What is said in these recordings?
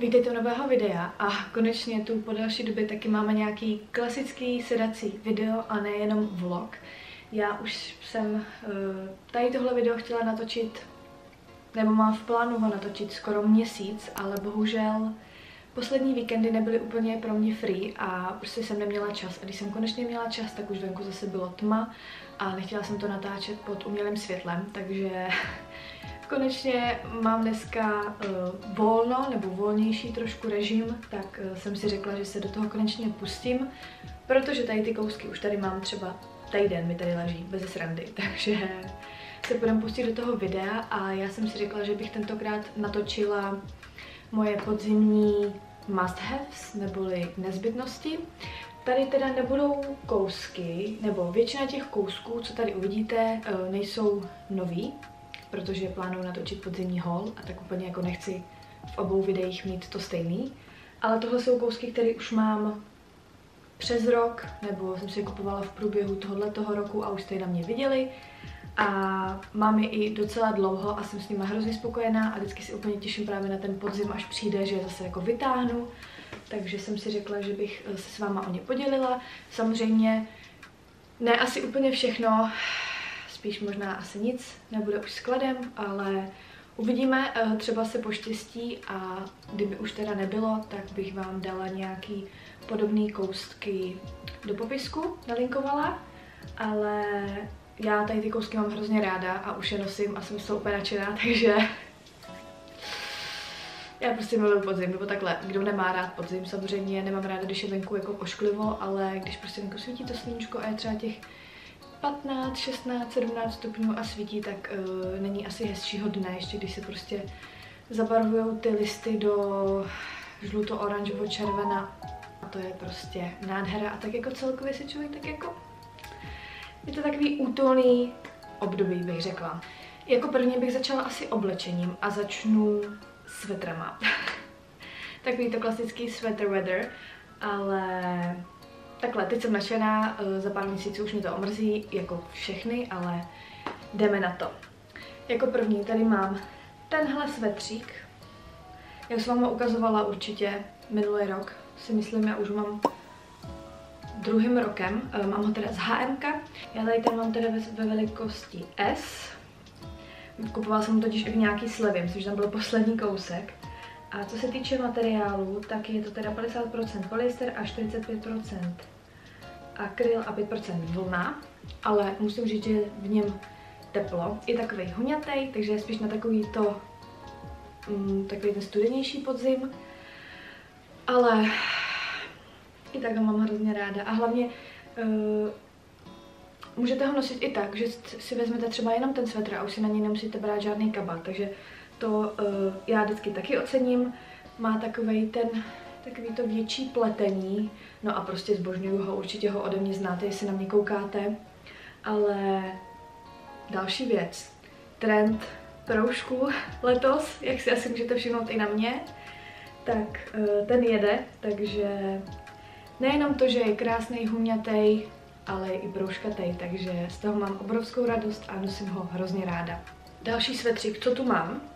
Vítejte u nového videa a konečně tu po další době taky máme nějaký klasický sedací video a nejenom vlog. Já už jsem eh, tady tohle video chtěla natočit, nebo mám v plánu ho natočit skoro měsíc, ale bohužel poslední víkendy nebyly úplně pro mě free a prostě jsem neměla čas. A když jsem konečně měla čas, tak už venku zase bylo tma a nechtěla jsem to natáčet pod umělým světlem, takže konečně mám dneska uh, volno, nebo volnější trošku režim, tak uh, jsem si řekla, že se do toho konečně pustím, protože tady ty kousky už tady mám třeba týden mi tady leží, bez srandy, takže se budeme pustit do toho videa a já jsem si řekla, že bych tentokrát natočila moje podzimní must-haves, neboli nezbytnosti. Tady teda nebudou kousky, nebo většina těch kousků, co tady uvidíte, eh, nejsou nový, protože plánuju natočit podzimní haul a tak úplně jako nechci v obou videích mít to stejný. Ale tohle jsou kousky, které už mám přes rok, nebo jsem si je kupovala v průběhu tohoto roku a už jste je na mě viděli. A mám je i docela dlouho a jsem s nimi hrozně spokojená a vždycky si úplně těším právě na ten podzim, až přijde, že je zase jako vytáhnu. Takže jsem si řekla, že bych se s váma o ně podělila. Samozřejmě ne asi úplně všechno, spíš možná asi nic nebude už skladem, ale uvidíme, eh, třeba se poštěstí a kdyby už teda nebylo, tak bych vám dala nějaký podobný koustky do popisku, nalinkovala, ale já tady ty kousky mám hrozně ráda a už je nosím a jsem z toho úplně nadšená, takže já prostě miluju podzim, nebo takhle, kdo nemá rád podzim, samozřejmě nemám ráda, když je venku jako ošklivo, ale když prostě venku svítí to sluníčko a je třeba těch 15, 16, 17 stupňů a svítí, tak uh, není asi hezčího dne, ještě když se prostě zabarvují ty listy do žluto-oranžovo-červena. A to je prostě nádhera a tak jako celkově se člověk tak jako... Je to takový útulný období, bych řekla. Jako první bych začala asi oblečením a začnu svetrama. Takový to klasický sweater weather, ale Takhle, teď jsem nadšená, eh, za pár měsíců už mi to omrzí, jako všechny, ale jdeme na to. Jako první tady mám tenhle svetřík. Jak jsem vám ho ukazovala určitě minulý rok, si myslím, já už mám druhým rokem. Eh, mám ho teda z HMK. Já tady ten mám teda ve, velikosti S. Kupovala jsem ho totiž i v nějaký slevě, myslím, že tam byl poslední kousek. A co se týče materiálu, tak je to teda 50% polyester a 45% akryl a 5% vlna, ale musím říct, že v něm teplo. Je takový huňatý, takže je spíš na takový to, mm, takový ten studenější podzim, ale i tak ho mám hrozně ráda. A hlavně uh, můžete ho nosit i tak, že si vezmete třeba jenom ten svetr a už si na něj nemusíte brát žádný kabát, takže to uh, já vždycky taky ocením. Má takový ten, takový to větší pletení, no a prostě zbožňuju ho, určitě ho ode mě znáte, jestli na mě koukáte. Ale další věc, trend proužku letos, jak si asi můžete všimnout i na mě, tak uh, ten jede, takže nejenom to, že je krásný, humětej, ale i brouškatej, takže z toho mám obrovskou radost a nosím ho hrozně ráda. Další svetřík, co tu mám,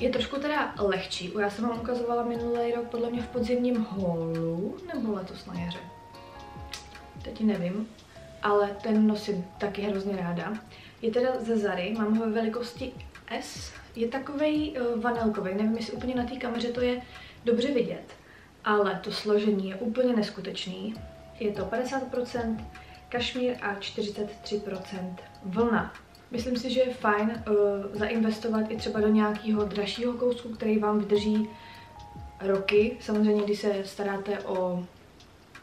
je trošku teda lehčí. Já jsem vám ukazovala minulý rok podle mě v podzimním holu, nebo letos na jaře. Teď nevím, ale ten nosím taky hrozně ráda. Je teda ze Zary, mám ho ve velikosti S. Je takovej uh, vanilkový, nevím, jestli úplně na té kameře to je dobře vidět, ale to složení je úplně neskutečný. Je to 50% kašmír a 43% vlna. Myslím si, že je fajn uh, zainvestovat i třeba do nějakého dražšího kousku, který vám vydrží roky. Samozřejmě, když se staráte o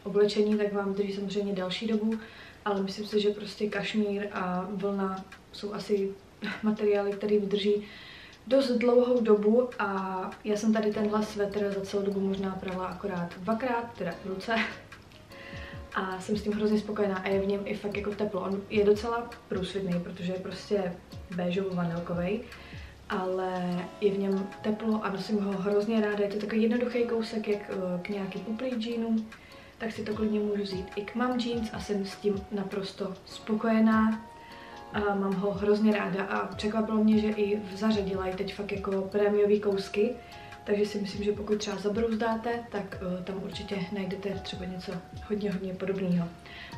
oblečení, tak vám vydrží samozřejmě další dobu, ale myslím si, že prostě kašmír a vlna jsou asi materiály, které vydrží dost dlouhou dobu a já jsem tady tenhle svetr za celou dobu možná prala akorát dvakrát, teda v ruce, a jsem s tím hrozně spokojená a je v něm i fakt jako teplo. On je docela průsvitný, protože je prostě béžovo vanilkový, ale je v něm teplo a nosím ho hrozně ráda. Je to takový jednoduchý kousek, jak eh, k nějakým puplý džínům, tak si to klidně můžu vzít i k mám jeans a jsem s tím naprosto spokojená. A mám ho hrozně ráda a překvapilo mě, že i v zařadila teď fakt jako prémiový kousky, takže si myslím, že pokud třeba zabrouzdáte, tak uh, tam určitě najdete třeba něco hodně, hodně podobného.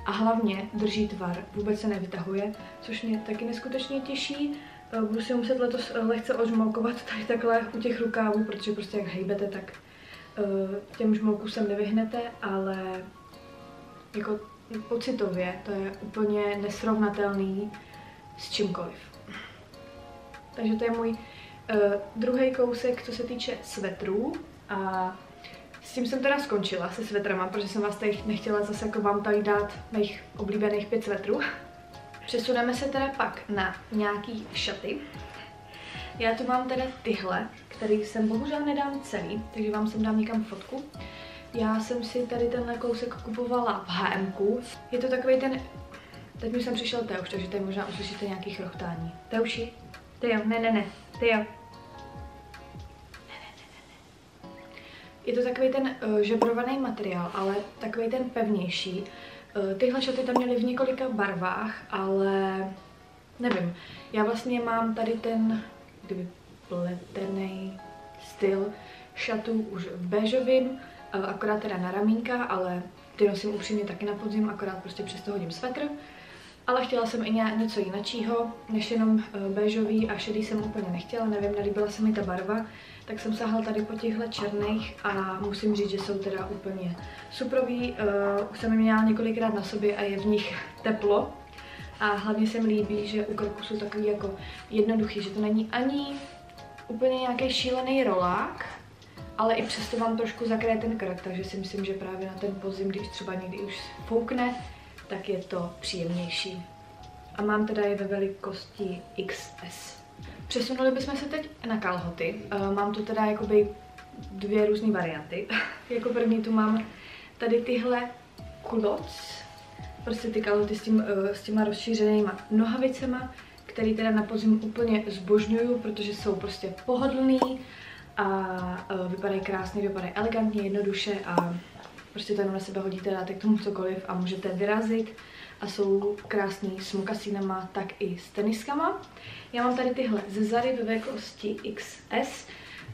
A hlavně drží tvar, vůbec se nevytahuje, což mě taky neskutečně těší. Uh, budu si muset letos lehce ožmolkovat tady takhle u těch rukávů, protože prostě jak hejbete, tak uh, těm žmolku sem nevyhnete, ale jako pocitově to je úplně nesrovnatelný s čímkoliv. Takže to je můj uh, druhý kousek, co se týče svetrů. A s tím jsem teda skončila se svetrama, protože jsem vás tady nechtěla zase jako vám tady dát mých oblíbených pět svetrů. Přesuneme se teda pak na nějaký šaty. Já tu mám teda tyhle, který jsem bohužel nedám celý, takže vám sem dám někam fotku. Já jsem si tady tenhle kousek kupovala v H&M. Je to takový ten... Teď mi jsem přišel Teuš, takže tady možná uslyšíte nějaký chrochtání. Teuši? Ty jo, ne, ne, ne. Ty jo. Je to takový ten uh, žebrovaný materiál, ale takový ten pevnější. Uh, tyhle šaty tam měly v několika barvách, ale nevím. Já vlastně mám tady ten, kdyby pletený styl šatů už v béžovým, uh, akorát teda na ramínka, ale ty nosím upřímně taky na podzim, akorát prostě přesto hodím svetr. Ale chtěla jsem i něco jiného, než jenom uh, béžový a šedý jsem úplně nechtěla, nevím, nelíbila se mi ta barva, tak jsem sahla tady po těchto černých a musím říct, že jsou teda úplně suprový. Uh, už jsem je měla několikrát na sobě a je v nich teplo. A hlavně se mi líbí, že u krku jsou takový jako jednoduchý, že to není ani úplně nějaký šílený rolák, ale i přesto vám trošku zakryje ten krk, takže si myslím, že právě na ten podzim, když třeba někdy už foukne, tak je to příjemnější. A mám teda je ve velikosti XS. Přesunuli bychom se teď na kalhoty. Uh, mám tu teda jakoby dvě různé varianty. jako první tu mám tady tyhle kuloc, prostě ty kalhoty s, tím, uh, s těma rozšířenýma nohavicema, který teda na podzim úplně zbožňuju, protože jsou prostě pohodlný a uh, vypadají krásně, vypadají elegantně, jednoduše a prostě to jenom na sebe hodíte, dáte k tomu cokoliv a můžete vyrazit a jsou krásný s mokasínama, tak i s teniskama. Já mám tady tyhle ze Zary ve velikosti XS.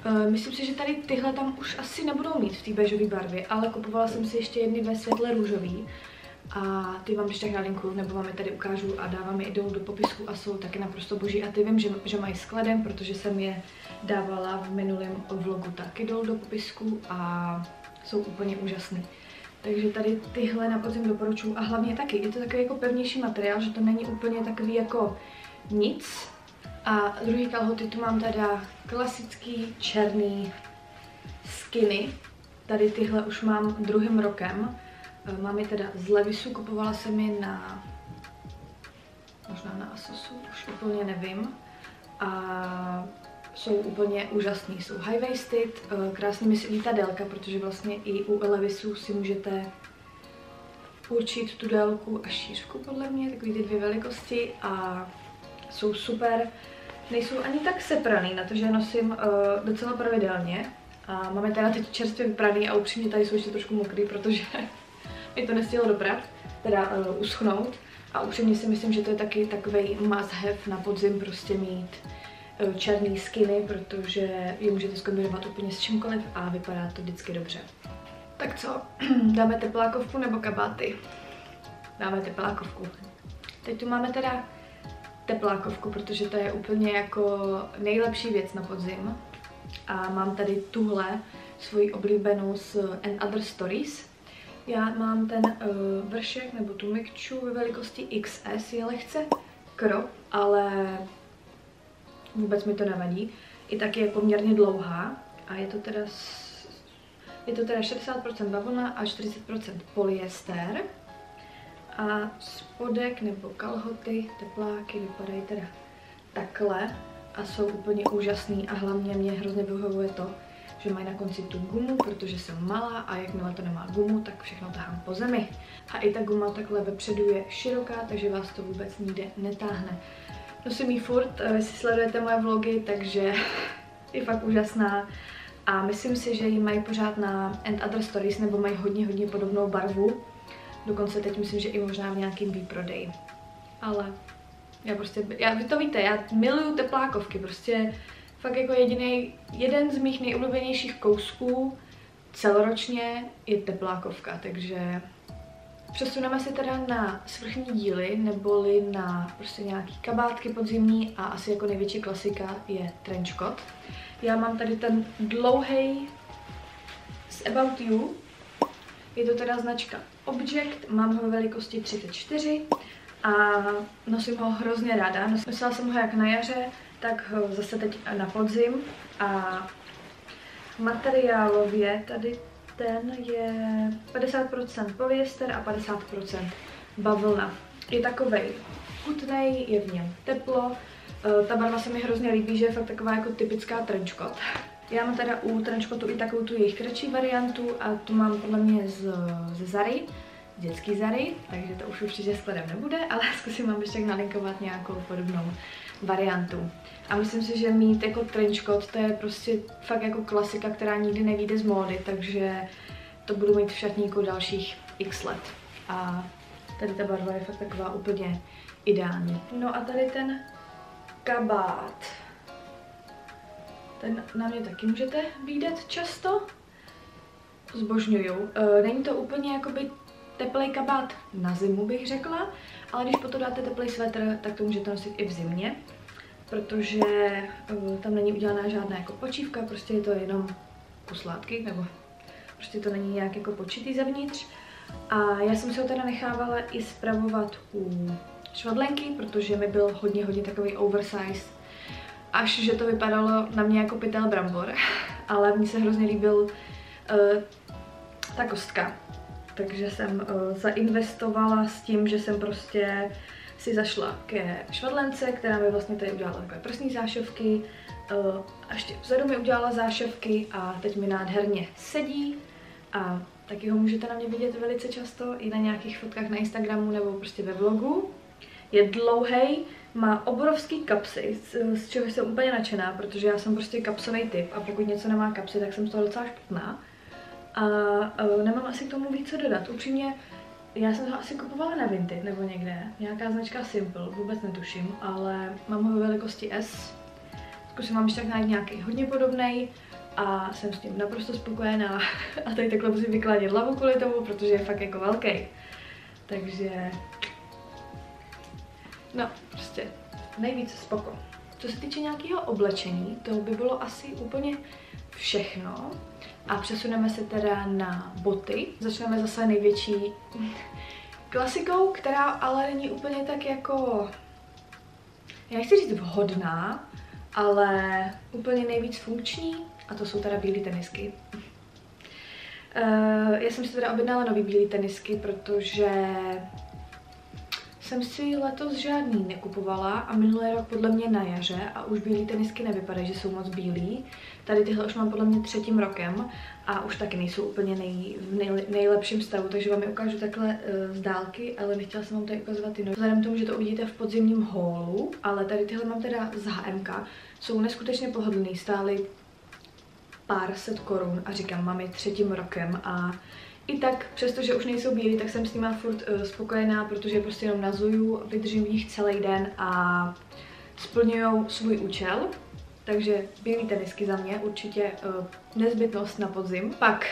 Uh, myslím si, že tady tyhle tam už asi nebudou mít v té bežové barvě, ale kupovala jsem si ještě jedny ve světle růžový. A ty vám tak nalinkuju, nebo vám je tady ukážu a dávám je i dolů do popisku a jsou taky naprosto boží. A ty vím, že, že mají skladem, protože jsem je dávala v minulém vlogu taky dolů do popisku a jsou úplně úžasný. Takže tady tyhle na podzim doporučuji a hlavně taky, je to takový jako pevnější materiál, že to není úplně takový jako nic. A druhý kalhoty tu mám teda klasický černý skiny. Tady tyhle už mám druhým rokem. E, mám je teda z Levisu, kupovala jsem je na možná na Asosu, už úplně nevím. A jsou úplně úžasný. Jsou high-waisted, eh, krásně mi sedí ta délka, protože vlastně i u Levisu si můžete určit tu délku a šířku podle mě, takový ty dvě velikosti a jsou super. Nejsou ani tak sepraný, na to, že nosím uh, docela pravidelně. A máme teda teď čerstvě vypraný a upřímně tady jsou ještě trošku mokrý, protože mi to nestihlo doprat, teda uh, uschnout. A upřímně si myslím, že to je taky takový must have na podzim prostě mít černý skiny, protože je můžete zkombinovat úplně s čímkoliv a vypadá to vždycky dobře. Tak co, dáme teplákovku nebo kabáty? Dáme teplákovku. Teď tu máme teda teplákovku, protože to je úplně jako nejlepší věc na podzim. A mám tady tuhle svoji oblíbenou z And Other Stories. Já mám ten uh, vršek nebo tu mikču ve velikosti XS, je lehce krop, ale vůbec mi to nevadí. I tak je poměrně dlouhá a je to teda, je to teda 60% bavlna a 40% polyester. A spodek nebo kalhoty, tepláky vypadají teda takhle a jsou úplně úžasný a hlavně mě hrozně vyhovuje to, že mají na konci tu gumu, protože jsem malá a jakmile to nemá gumu, tak všechno tahám po zemi. A i ta guma takhle vepředu je široká, takže vás to vůbec nikde netáhne. Nosím ji furt, eh, jestli sledujete moje vlogy, takže je fakt úžasná. A myslím si, že ji mají pořád na And Other Stories, nebo mají hodně, hodně podobnou barvu. Dokonce teď myslím, že i možná v nějakým výprodeji. Ale já prostě, já, vy to víte, já miluju teplákovky, prostě fakt jako jediný, jeden z mých nejoblíbenějších kousků celoročně je teplákovka, takže Přesuneme se teda na svrchní díly, neboli na prostě nějaký kabátky podzimní a asi jako největší klasika je trenchcoat. Já mám tady ten dlouhý z About You. Je to teda značka Object, mám ho ve velikosti 34 a nosím ho hrozně ráda. Nosila jsem ho jak na jaře, tak ho zase teď na podzim a materiálově tady ten je 50% polyester a 50% bavlna. Je takovej chutnej, je v něm teplo. Eh, ta barva se mi hrozně líbí, že je fakt taková jako typická trenchcoat. Já mám teda u trenchcoatu i takovou tu jejich kratší variantu a tu mám podle mě z, z Zary, dětský Zary, takže to už určitě skladem nebude, ale zkusím vám ještě nalinkovat nějakou podobnou variantu. A myslím si, že mít jako trenchcoat, to je prostě fakt jako klasika, která nikdy nevíde z módy, takže to budu mít v šatníku dalších x let. A tady ta barva je fakt taková úplně ideální. No a tady ten kabát. Ten na mě taky můžete vidět často. Zbožňuju. E, není to úplně jakoby teplý kabát na zimu, bych řekla, ale když potom dáte teplý svetr, tak to můžete nosit i v zimě protože uh, tam není udělaná žádná jako počívka, prostě je to jenom kus látky, nebo prostě to není nějak jako počitý zevnitř. A já jsem si ho teda nechávala i zpravovat u švadlenky, protože mi byl hodně, hodně takový oversize, až že to vypadalo na mě jako pytel brambor, ale mně se hrozně líbil uh, ta kostka. Takže jsem uh, zainvestovala s tím, že jsem prostě si zašla ke švadlence, která mi vlastně tady udělala takové prsní záševky, uh, a ještě vzadu mi udělala záševky a teď mi nádherně sedí a taky ho můžete na mě vidět velice často i na nějakých fotkách na Instagramu nebo prostě ve vlogu. Je dlouhý, má obrovský kapsy, z, z čeho jsem úplně nadšená, protože já jsem prostě kapsový typ a pokud něco nemá kapsy, tak jsem z toho docela špatná. A uh, nemám asi k tomu víc co dodat. Upřímně, já jsem ho asi kupovala na Vinted nebo někde, nějaká značka Simple, vůbec netuším, ale mám ho ve velikosti S. Zkusím vám ještě tak najít nějaký hodně podobný a jsem s tím naprosto spokojená a tady takhle musím vykládět hlavu kvůli tomu, protože je fakt jako velký. Takže, no, prostě nejvíc spoko. Co se týče nějakého oblečení, to by bylo asi úplně všechno. A přesuneme se teda na boty. Začneme zase největší klasikou, která ale není úplně tak jako, já nechci říct vhodná, ale úplně nejvíc funkční a to jsou teda bílé tenisky. Uh, já jsem si teda objednala nový bílé tenisky, protože jsem si letos žádný nekupovala a minulý rok podle mě na jaře a už bílé tenisky nevypadají, že jsou moc bílý. Tady tyhle už mám podle mě třetím rokem a už taky nejsou úplně nej, v nej, nejlepším stavu, takže vám je ukážu takhle uh, z dálky, ale nechtěla jsem vám tady ukazovat ty nové. Vzhledem tomu, že to uvidíte v podzimním holu, ale tady tyhle mám teda z HMK, jsou neskutečně pohodlný, stály pár set korun a říkám, mám je třetím rokem a i tak, přestože už nejsou bílí, tak jsem s nimi furt uh, spokojená, protože prostě jenom nazuju, vydržím v nich celý den a splňují svůj účel. Takže bílé tenisky za mě určitě uh, nezbytnost na podzim. Pak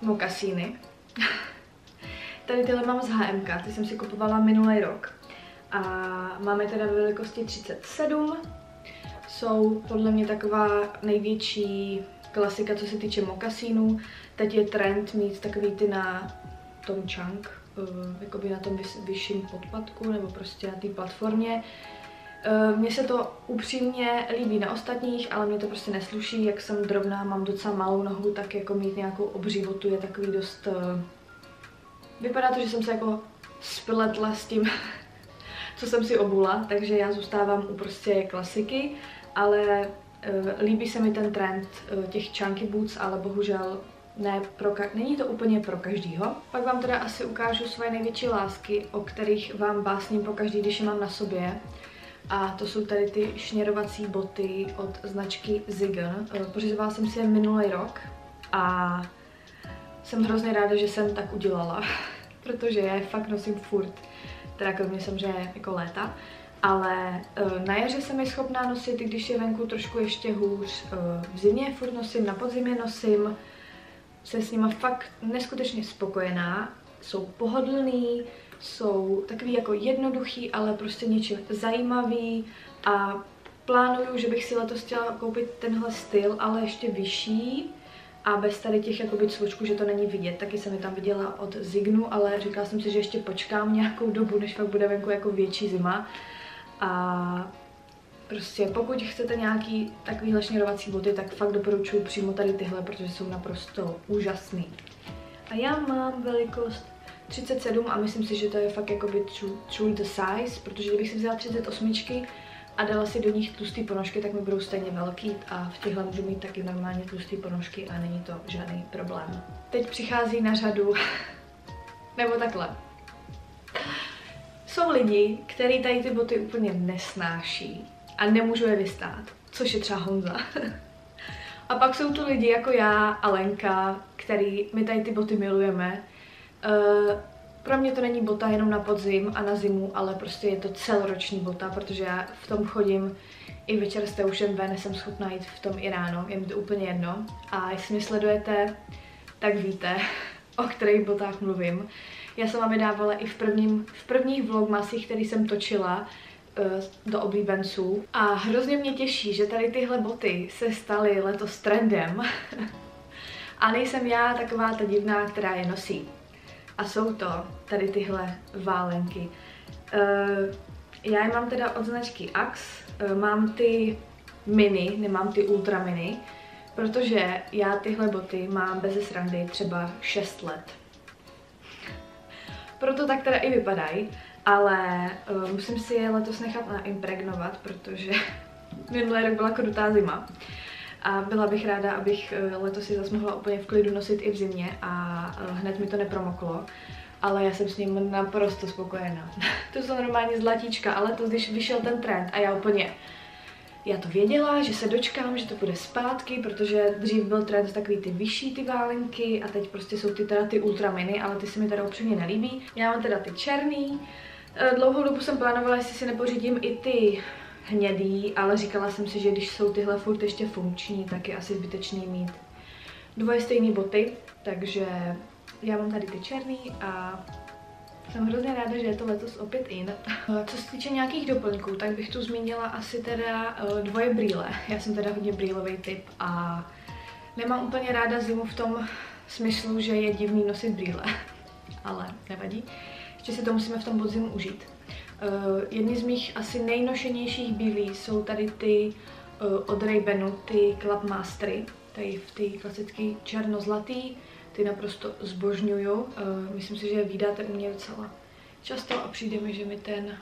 mokasíny. Tady tyhle mám z HMK, ty jsem si kupovala minulý rok. A máme teda ve velikosti 37. Jsou podle mě taková největší klasika, co se týče mokasínů. Teď je trend mít takový ty na tom chunk, uh, jakoby na tom vyšším podpadku nebo prostě na té platformě. Uh, mně se to upřímně líbí na ostatních, ale mě to prostě nesluší, jak jsem drobná, mám docela malou nohu, tak jako mít nějakou obřivotu je takový dost... Uh, vypadá to, že jsem se jako spletla s tím, co jsem si obula, takže já zůstávám u prostě klasiky, ale líbí se mi ten trend těch chunky boots, ale bohužel ne pro není to úplně pro každýho. Pak vám teda asi ukážu svoje největší lásky, o kterých vám básním po každý, když je mám na sobě. A to jsou tady ty šněrovací boty od značky Zigen. Eh, pořizovala jsem si je minulý rok a jsem hrozně ráda, že jsem tak udělala, protože je fakt nosím furt, teda kromě samozřejmě jako léta. ale uh, na jaře jsem je schopná nosit, když je venku trošku ještě hůř. Uh, v zimě furt nosím, na podzimě nosím. Jsem s nima fakt neskutečně spokojená. Jsou pohodlný, jsou takový jako jednoduchý, ale prostě něčím zajímavý a plánuju, že bych si letos chtěla koupit tenhle styl, ale ještě vyšší a bez tady těch jakoby cvočků, že to není vidět. Taky jsem je tam viděla od Zignu, ale říkala jsem si, že ještě počkám nějakou dobu, než pak bude venku jako větší zima. A prostě pokud chcete nějaký takovýhle šněrovací boty, tak fakt doporučuji přímo tady tyhle, protože jsou naprosto úžasný. A já mám velikost 37 a myslím si, že to je fakt jakoby true, true the size, protože kdybych si vzala 38 a dala si do nich tlustý ponožky, tak mi budou stejně velký a v těchhle můžu mít taky normálně tlustý ponožky a není to žádný problém. Teď přichází na řadu, nebo takhle. Jsou lidi, kteří tady ty boty úplně nesnáší a nemůžu je vystát, což je třeba Honza. a pak jsou tu lidi jako já a Lenka, který my tady ty boty milujeme. Uh, pro mě to není bota jenom na podzim a na zimu, ale prostě je to celoroční bota, protože já v tom chodím i večer s Teušem ven, jsem schopná jít v tom i ráno, je mi to úplně jedno. A jestli mě sledujete, tak víte, o kterých botách mluvím. Já jsem vám je dávala i v, prvním, v prvních vlogmasích, který jsem točila, do oblíbenců. A hrozně mě těší, že tady tyhle boty se staly letos trendem. a nejsem já taková ta divná, která je nosí. A jsou to tady tyhle válenky. Uh, já je mám teda od značky Axe, uh, mám ty mini, nemám ty ultra mini, protože já tyhle boty mám bez srandy třeba 6 let. Proto tak teda i vypadají, ale uh, musím si je letos nechat naimpregnovat, protože minulý rok byla krutá zima. A byla bych ráda, abych eh, letos si zase mohla úplně v klidu nosit i v zimě a eh, hned mi to nepromoklo. Ale já jsem s ním naprosto spokojená. to jsou normálně zlatíčka, ale to když vyšel ten trend a já úplně já to věděla, že se dočkám, že to bude zpátky, protože dřív byl trend takový ty vyšší ty válenky a teď prostě jsou ty teda ty ultra mini, ale ty se mi teda upřímně nelíbí. Já mám teda ty černý. Eh, dlouhou dobu jsem plánovala, jestli si nepořídím i ty hnědý, ale říkala jsem si, že když jsou tyhle furt ještě funkční, tak je asi zbytečný mít dvoje stejné boty, takže já mám tady ty černý a jsem hrozně ráda, že je to letos opět in. Co se týče nějakých doplňků, tak bych tu zmínila asi teda eh, dvoje brýle. Já jsem teda hodně brýlový typ a nemám úplně ráda zimu v tom smyslu, že je divný nosit brýle, ale nevadí. Ještě si to musíme v tom podzimu užít. Uh, jedny z mých asi nejnošenějších bílí jsou tady ty uh, od Ray-Banu, ty Club Mastery, tady v té klasické černozlatý, ty naprosto zbožňuju. Uh, myslím si, že je vydáte u mě docela často a přijde mi, že mi ten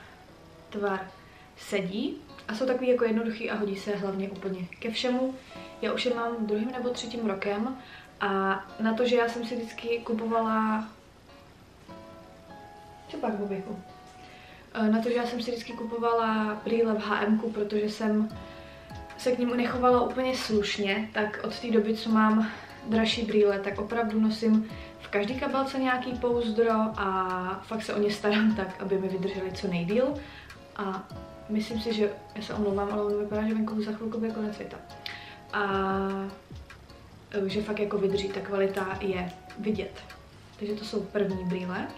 tvar sedí. A jsou takový jako jednoduchý a hodí se hlavně úplně ke všemu. Já už je mám druhým nebo třetím rokem a na to, že já jsem si vždycky kupovala... Co pak, Bobiku? Eh, na to, že já jsem si vždycky kupovala brýle v H&M, protože jsem se k ním nechovala úplně slušně, tak od té doby, co mám dražší brýle, tak opravdu nosím v každé kabelce nějaký pouzdro a fakt se o ně starám tak, aby mi vydrželi co nejdíl. A myslím si, že, já se omlouvám, ale ono vypadá, že venku za chvilku bude konec světa. A eh, že fakt jako vydrží, ta kvalita je vidět. Takže to jsou první brýle.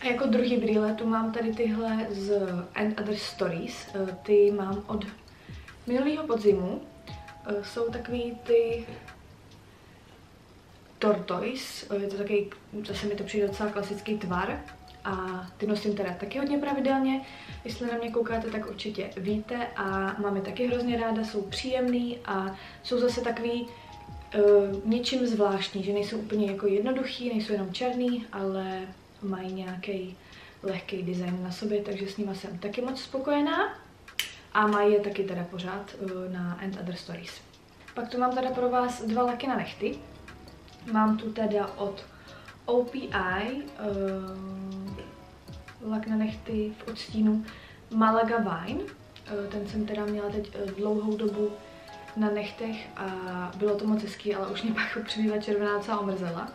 A jako druhý brýle tu mám tady tyhle z And Other Stories. Eh, ty mám od minulého podzimu. Eh, jsou takový ty tortoise, eh, je to takový, zase mi to přijde docela klasický tvar. A ty nosím teda taky hodně pravidelně. Jestli na mě koukáte, tak určitě víte. A mám je taky hrozně ráda, jsou příjemný a jsou zase takový uh, něčím zvláštní, že nejsou úplně jako jednoduchý, nejsou jenom černý, ale mají nějaký lehký design na sobě, takže s nimi jsem taky moc spokojená. A mají je taky teda pořád uh, na And Other Stories. Pak tu mám teda pro vás dva laky na nechty. Mám tu teda od OPI uh, lak na nechty v odstínu Malaga Wine. Uh, ten jsem teda měla teď uh, dlouhou dobu na nechtech a bylo to moc hezký, ale už mě pak upřímně červená celá omrzela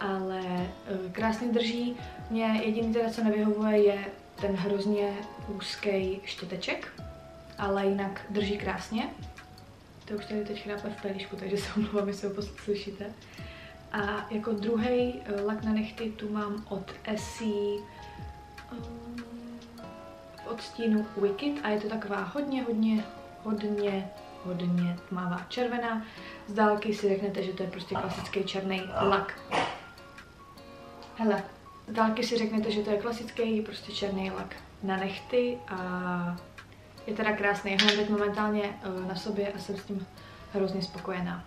ale eh, krásně drží. Mě jediný teda, co nevyhovuje, je ten hrozně úzký štěteček, ale jinak drží krásně. To už tady teď chrápe v pelíšku, takže se omlouvám, jestli ho slyšíte. A jako druhý eh, lak na nechty tu mám od Essie um, v odstínu Wicked a je to taková hodně, hodně, hodně, hodně tmavá červená. Z dálky si řeknete, že to je prostě klasický černý lak. Hele, z dálky si řeknete, že to je klasický prostě černý lak na nechty a je teda krásný. Já teď momentálně uh, na sobě a jsem s tím hrozně spokojená.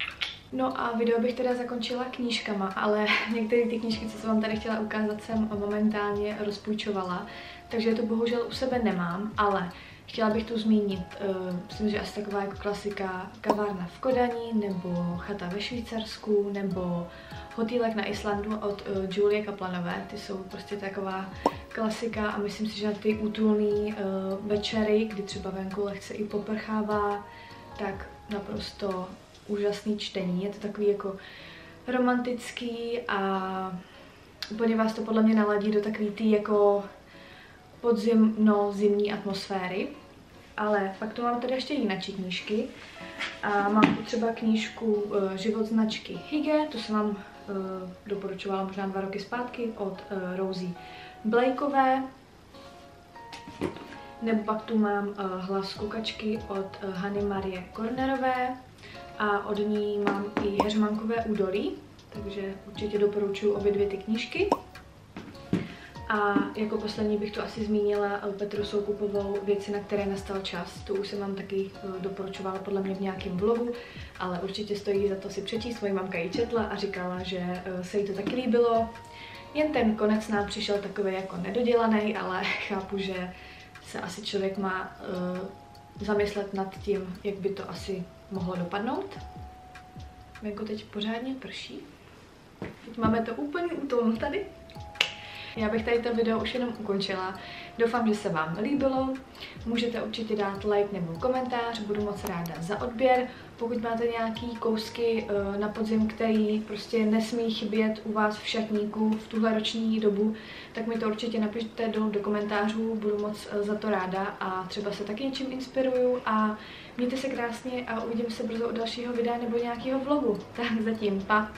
No a video bych teda zakončila knížkama, ale některé ty knížky, co jsem vám tady chtěla ukázat, jsem momentálně rozpůjčovala, takže to bohužel u sebe nemám, ale chtěla bych tu zmínit, uh, myslím, že asi taková jako klasika kavárna v Kodaní, nebo chata ve Švýcarsku, nebo hotýlek na Islandu od uh, Julie Kaplanové, ty jsou prostě taková klasika a myslím si, že na ty útulný uh, večery, kdy třeba venku lehce i poprchává, tak naprosto úžasný čtení. Je to takový jako romantický a úplně vás to podle mě naladí do takový tý jako podzimno-zimní atmosféry. Ale pak tu mám tady ještě jiné knížky. A mám tu třeba knížku uh, Život značky Hygge, to jsem vám uh, doporučovala možná dva roky zpátky od uh, Rosie Blakeové. Nebo pak tu mám Hlas kukačky od Hany Marie Kornerové a od ní mám i Heřmankové údolí, takže určitě doporučuji obě dvě ty knížky. A jako poslední bych tu asi zmínila Petru Soukupovou Věci, na které nastal čas. Tu už jsem vám taky eh, doporučovala podle mě v nějakém vlogu, ale určitě stojí za to si přečíst. Svoji mamka ji četla a říkala, že eh, se jí to taky líbilo. Jen ten konec nám přišel takový jako nedodělaný, ale chápu, že se asi člověk má uh, zamyslet nad tím, jak by to asi mohlo dopadnout. Venku teď pořádně prší. Teď máme to úplně útulno tady. Já bych tady to video už jenom ukončila. Doufám, že se vám líbilo. Můžete určitě dát like nebo komentář, budu moc ráda za odběr. Pokud máte nějaký kousky uh, na podzim, který prostě nesmí chybět u vás v šatníku v tuhle roční dobu, tak mi to určitě napište dolů do komentářů, budu moc uh, za to ráda a třeba se taky něčím inspiruju a mějte se krásně a uvidíme se brzo u dalšího videa nebo nějakého vlogu. Tak zatím, pa!